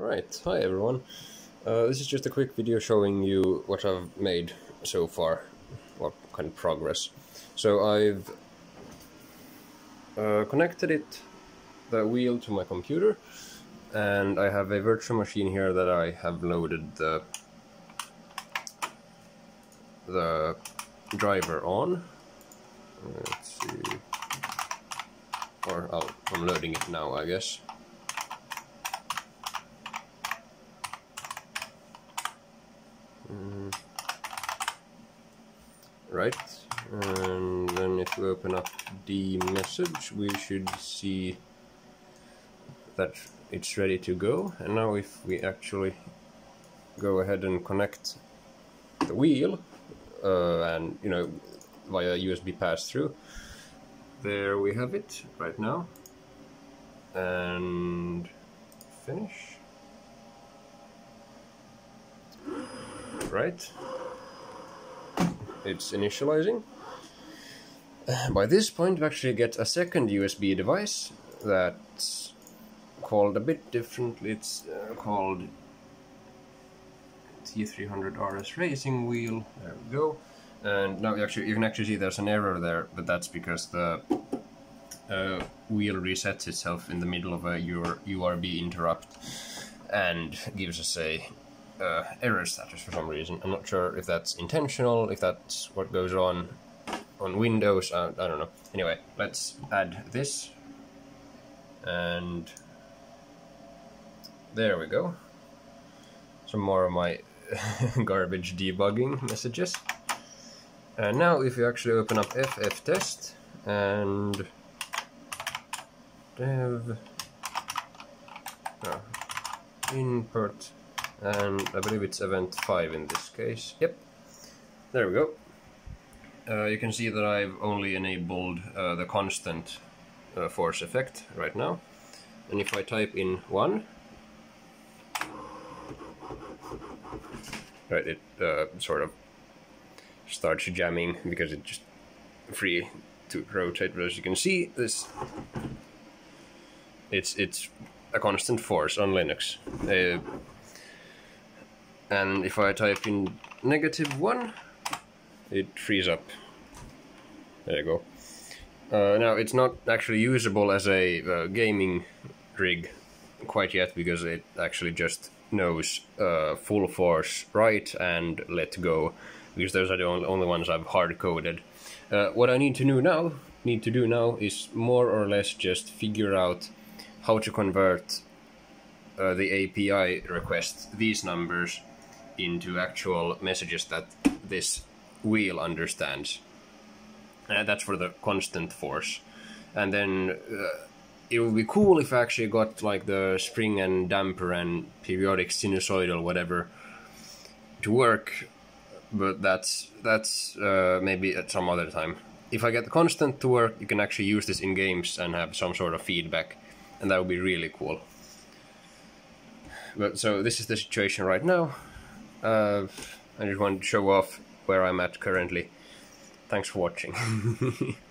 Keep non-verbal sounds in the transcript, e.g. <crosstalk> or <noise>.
Alright, hi everyone. Uh, this is just a quick video showing you what I've made so far, what kind of progress. So I've uh, connected it, the wheel to my computer, and I have a virtual machine here that I have loaded the the driver on. Let's see, or i I'm loading it now, I guess. Mm. Right, and then if we open up the message, we should see that it's ready to go. And now if we actually go ahead and connect the wheel, uh, and you know, via USB pass-through, there we have it right now. And finish. Right? It's initializing. By this point we actually get a second USB device that's called a bit differently. It's uh, called T300 RS Racing Wheel. There we go. And now you actually you can actually see there's an error there, but that's because the uh, wheel resets itself in the middle of a URB interrupt and gives us a uh, error status for some reason. I'm not sure if that's intentional, if that's what goes on on Windows, uh, I don't know. Anyway, let's add this. And there we go. Some more of my <laughs> garbage debugging messages. And now if you actually open up fftest and dev oh, input and I believe it's event 5 in this case. Yep, there we go. Uh, you can see that I've only enabled uh, the constant uh, force effect right now. And if I type in 1, right, it uh, sort of starts jamming because it's just free to rotate. But as you can see, this it's it's a constant force on Linux. And if I type in negative 1 it frees up. There you go. Uh, now it's not actually usable as a uh, gaming rig quite yet because it actually just knows uh, full force right and let go because those are the only, only ones I've hard coded. Uh, what I need to do now need to do now is more or less just figure out how to convert uh, the API request these numbers into actual messages that this wheel understands. And that's for the constant force. And then uh, it would be cool if I actually got like the spring and damper and periodic sinusoidal whatever to work, but that's that's uh, maybe at some other time. If I get the constant to work, you can actually use this in games and have some sort of feedback, and that would be really cool. But so this is the situation right now. Uh, I just wanted to show off where I'm at currently. Thanks for watching. <laughs>